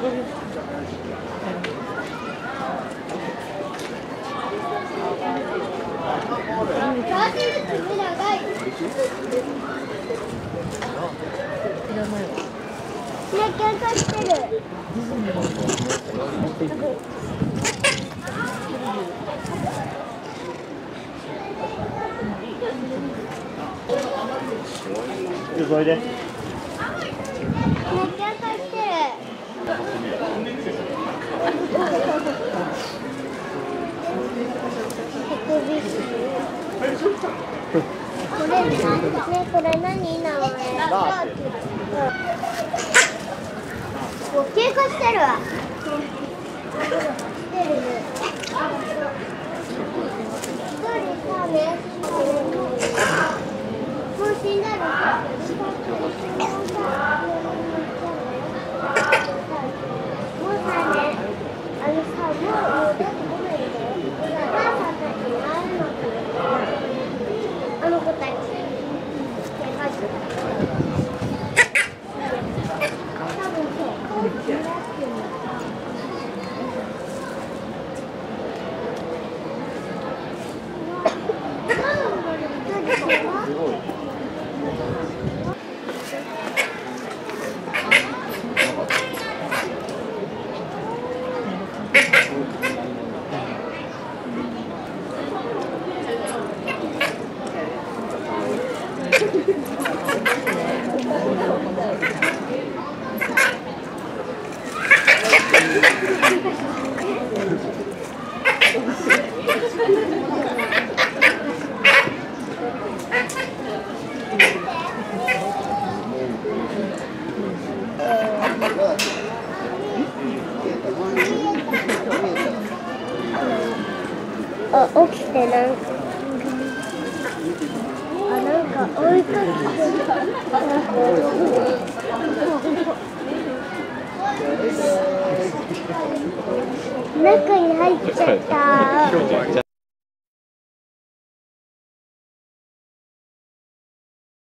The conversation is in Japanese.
ないバジル爪長いね、喧嘩してる。それでね、喧嘩してる。手首これ何ね、これ何？名前。もう喧嘩してるわ。してるね。一人さ、ね、もう死んだの。もうさね、あのさ、もう、もうだって来ないんだよ。お母さんたちに会えるのかなあの子たち。喧嘩した。多分そう、こう。すごいあ、起きてなんか。あ、なんか追いかけて。中に入っちゃった。